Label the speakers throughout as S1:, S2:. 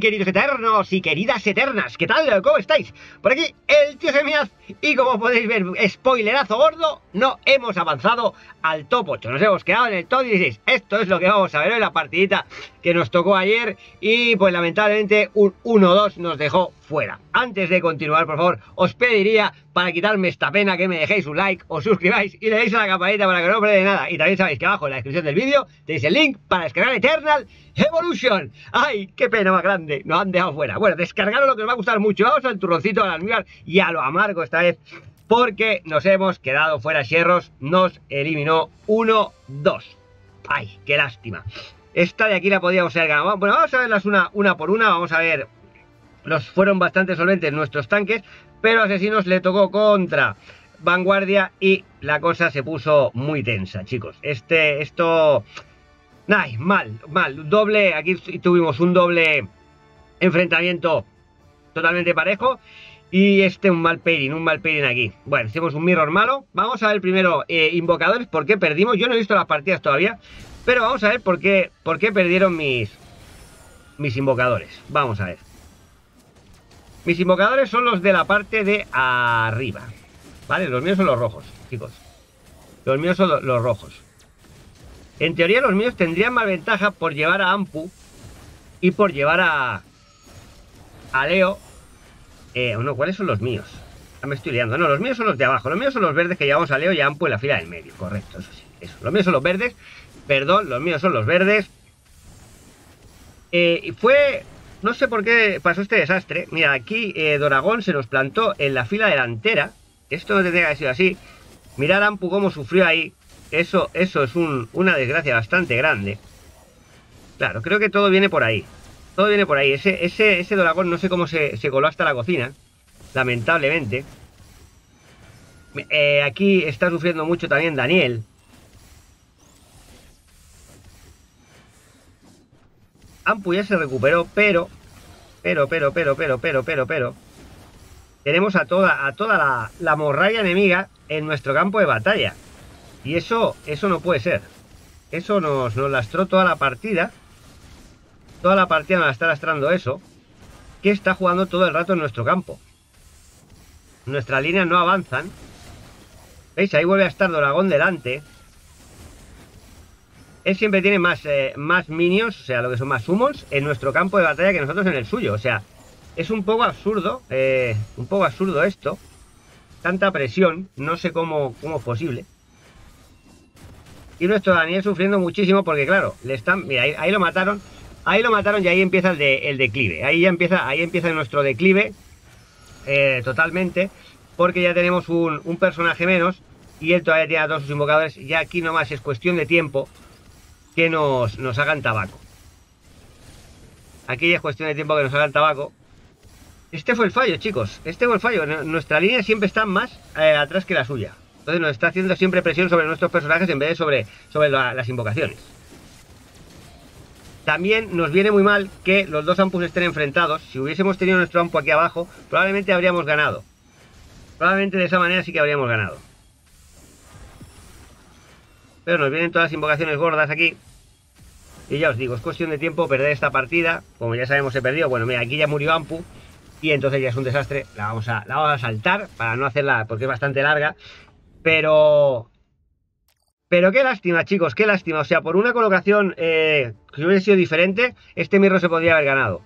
S1: queridos eternos y queridas eternas, ¿qué tal? ¿Cómo estáis? Por aquí, el tío Semiaz, y como podéis ver, spoilerazo gordo, no hemos avanzado al top 8, nos hemos quedado en el top 16. Esto es lo que vamos a ver en la partidita que nos tocó ayer, y pues lamentablemente un 1-2 nos dejó fuera. Antes de continuar, por favor, os pediría, para quitarme esta pena, que me dejéis un like, os suscribáis y le deis a la campanita para que no os nada. Y también sabéis que abajo en la descripción del vídeo tenéis el link para descargar Eternal Evolution. ¡Ay, qué pena más grande! Nos han dejado fuera. Bueno, descargaros lo que os va a gustar mucho. Vamos al turroncito, al almíbar y a lo amargo esta vez. Porque nos hemos quedado fuera Sierros. Nos eliminó 1-2. ¡Ay, qué lástima! Esta de aquí la podíamos haber ganado. Bueno, vamos a verlas una por una. Vamos a ver los fueron bastante solventes nuestros tanques, pero Asesinos le tocó contra Vanguardia y la cosa se puso muy tensa, chicos. Este, esto... Ay, mal, mal. Doble, aquí tuvimos un doble enfrentamiento totalmente parejo. Y este un mal pairing, un mal pairing aquí. Bueno, hicimos un mirror malo. Vamos a ver primero eh, invocadores, por qué perdimos. Yo no he visto las partidas todavía, pero vamos a ver por qué, por qué perdieron mis, mis invocadores. Vamos a ver. Mis invocadores son los de la parte de arriba. ¿Vale? Los míos son los rojos, chicos. Los míos son los, rojos. En teoría los míos tendrían más ventaja por llevar a Ampu y por llevar a, a Leo. Eh, no, ¿cuáles son los míos? Ah, me estoy liando. No, los míos son los de abajo. Los míos son los verdes que llevamos a Leo y a Ampu en la fila del medio. Correcto, eso sí. Eso. Los míos son los verdes. Perdón, los míos son los verdes. Eh, fue no sé por qué pasó este desastre. Mira, aquí eh, Doragón se nos plantó en la fila delantera. Esto no tendría que haber sido así. Mirad Ampu cómo sufrió ahí. Eso, eso es una desgracia bastante grande. Claro, creo que todo viene por ahí. Todo viene por ahí. Ese, ese, ese Doragón no sé cómo se, coló hasta la cocina. Lamentablemente. Eh, aquí está sufriendo mucho también Daniel. Ampu ya se recuperó, pero, pero, pero, pero, pero, pero, pero, pero, tenemos a toda, a toda la, la morralla enemiga en nuestro campo de batalla. Y eso, eso no puede ser. Eso nos, nos lastró toda la partida. Toda la partida nos está lastrando eso. Que está jugando todo el rato en nuestro campo. Nuestras líneas no avanzan. ¿Veis? Ahí vuelve a estar Doragón delante él siempre tiene más, eh, más minions, o sea, lo que son más summons, en nuestro campo de batalla que nosotros en el suyo. O sea, es un poco absurdo, eh, un poco absurdo esto. Tanta presión, no sé cómo, cómo es posible. Y nuestro Daniel sufriendo muchísimo porque, claro, le están... Mira, ahí, lo mataron. Ahí lo mataron y ahí empieza el declive. Ahí ya empieza, ahí empieza nuestro declive eh, totalmente. Porque ya tenemos un, un personaje menos y él todavía tiene a todos sus invocadores. Ya aquí nomás es cuestión de tiempo que nos, nos hagan tabaco. Aquí es cuestión de tiempo que nos hagan tabaco. Este fue el fallo, chicos. Este fue el fallo. Nuestra línea siempre está más eh, atrás que la suya. Entonces nos está haciendo siempre presión sobre nuestros personajes en vez de sobre, sobre las invocaciones. También nos viene muy mal que los dos ampus estén enfrentados. Si hubiésemos tenido nuestro ampu aquí abajo, probablemente habríamos ganado. Probablemente de esa manera sí que habríamos ganado. Nos vienen todas las invocaciones gordas aquí. Y ya os digo, es cuestión de tiempo perder esta partida. Como ya sabemos, he perdido. Bueno, mira, aquí ya murió Ampu. Y entonces ya es un desastre. La vamos a, la vamos a saltar para no hacerla, porque es bastante larga. Pero... Pero qué lástima, chicos, qué lástima. O sea, por una colocación eh, que hubiera sido diferente, este mirro se podría haber ganado.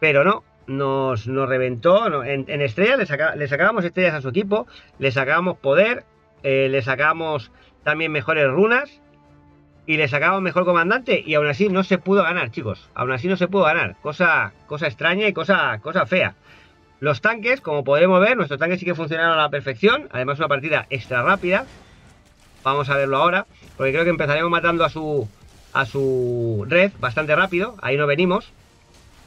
S1: Pero no, nos, nos reventó. En, estrella le, sacábamos estrellas a su equipo, le sacábamos poder, eh, le sacábamos también mejores runas y le sacamos mejor comandante y aún así no se pudo ganar, chicos. Aún así no se pudo ganar. Cosa, cosa extraña y cosa, cosa fea. Los tanques, como podemos ver, nuestros tanques sí que funcionaron a la perfección. Además, una partida extra rápida. Vamos a verlo ahora, porque creo que empezaremos matando a su a su red bastante rápido. Ahí no venimos.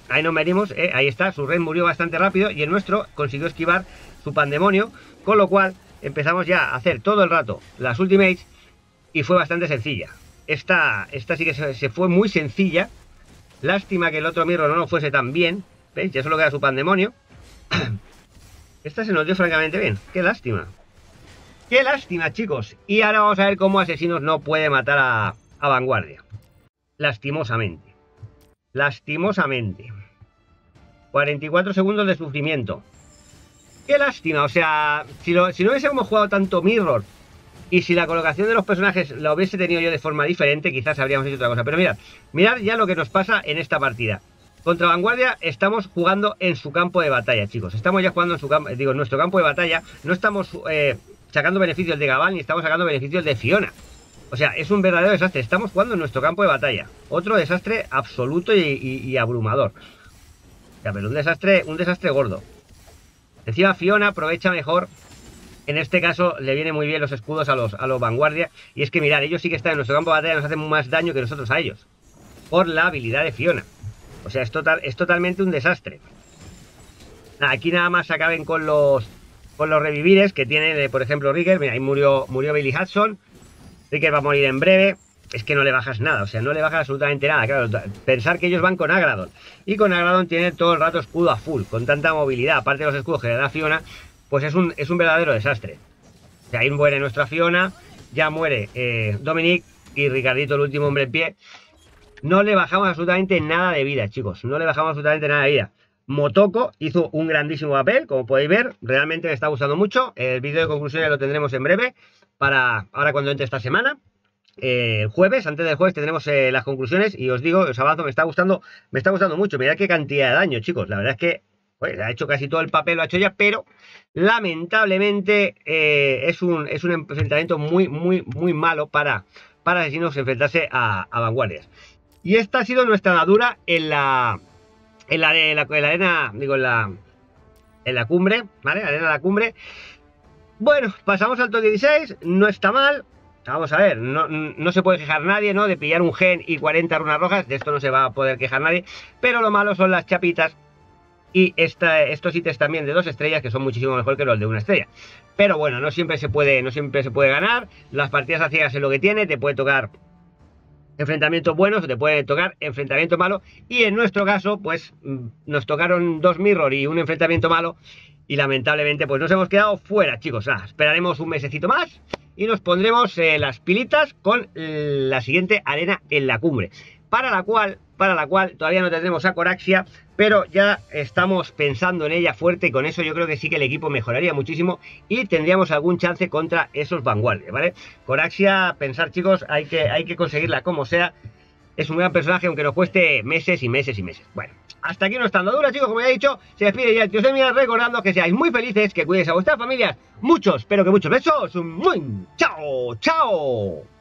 S1: Ahí no venimos, eh, ahí está, su red murió bastante rápido y el nuestro consiguió esquivar su pandemonio, con lo cual empezamos ya a hacer todo el rato las ultimates y fue bastante sencilla. Esta, esta sí que se, fue muy sencilla. Lástima que el otro mirro no nos fuese tan bien. ¿Veis? Ya solo queda su pandemonio. Esta se nos dio francamente bien. Qué lástima. Qué lástima, chicos. Y ahora vamos a ver cómo Asesinos no puede matar a, a Vanguardia. Lastimosamente. Lastimosamente. 44 segundos de sufrimiento. Qué lástima, o sea, si, si no hubiésemos jugado tanto Mirror y si la colocación de los personajes la hubiese tenido yo de forma diferente, quizás habríamos hecho otra cosa. Pero mirad, mirad ya lo que nos pasa en esta partida. Contra Vanguardia estamos jugando en su campo de batalla, chicos. Estamos ya jugando en su campo, digo, en nuestro campo de batalla. No estamos eh, sacando beneficios de Gabal ni estamos sacando beneficios de Fiona. O sea, es un verdadero desastre. Estamos jugando en nuestro campo de batalla. Otro desastre absoluto y, abrumador. Ya, pero un desastre, un desastre gordo. Encima Fiona aprovecha mejor en este caso le viene muy bien los escudos a los, a los vanguardia. Y es que mirad, ellos sí que están en nuestro campo de batalla, nos hacen más daño que nosotros a ellos. Por la habilidad de Fiona. O sea, es, total, es totalmente un desastre. Aquí nada más acaben con los con los revivires que tiene, por ejemplo, Ricker. Mira, ahí murió, murió Billy Hudson. Ricker va a morir en breve. Es que no le bajas nada, o sea, no le bajas absolutamente nada. Claro, pensar que ellos van con Agradon. Y con Agradon tiene todo el rato escudo a full, con tanta movilidad. Aparte de los escudos que le da Fiona, pues es un, es un verdadero desastre. O sea, ahí muere nuestra Fiona, ya muere eh, Dominic y Ricardito, el último hombre en pie. No le bajamos absolutamente nada de vida, chicos. No le bajamos absolutamente nada de vida. Motoko hizo un grandísimo papel, como podéis ver. Realmente me está gustando mucho. El vídeo de conclusiones lo tendremos en breve, para ahora cuando entre esta semana. Eh, jueves, antes del jueves, tendremos eh, las conclusiones y os digo, os avanzo, me está gustando, me está gustando mucho. Mirad qué cantidad de daño, chicos. La verdad es que pues, ha hecho casi todo el papel, lo ha hecho ya, pero lamentablemente eh, es, un, es un enfrentamiento muy, muy, muy malo para, para asesinos enfrentarse a, vanguardias. Y esta ha sido nuestra nadura en la, en la, en la, arena, digo, en la, en la cumbre, ¿vale? Arena de la cumbre. Bueno, pasamos al top 16, no está mal. Vamos a ver, no, se puede quejar nadie, ¿no? De pillar un gen y 40 runas rojas, de esto no se va a poder quejar nadie. Pero lo malo son las chapitas y estos ítems también de dos estrellas que son muchísimo mejor que los de una estrella. Pero bueno, no siempre se puede, ganar. Las partidas a ciegas es lo que tiene, te puede tocar enfrentamientos buenos te puede tocar enfrentamiento malo. Y en nuestro caso, pues mm, nos tocaron dos mirror y un enfrentamiento malo. Y lamentablemente, pues nos hemos quedado fuera, chicos. esperaremos un mesecito más y nos pondremos eh, las pilitas con la siguiente arena en la cumbre. Para la cual, para la cual todavía no tendremos a Coraxia, pero ya estamos pensando en ella fuerte y con eso yo creo que sí que el equipo mejoraría muchísimo y tendríamos algún chance contra esos vanguardias, ¿vale? Coraxia, pensar chicos, hay que, hay que conseguirla como sea. Es un gran personaje aunque nos cueste meses y meses y meses. Bueno, hasta aquí nuestra andadura, chicos, como ya he dicho, se despide ya el tío Semilla recordando que seáis muy felices, que cuidéis a vuestras familias, muchos, pero que muchos besos, muy chao, chao.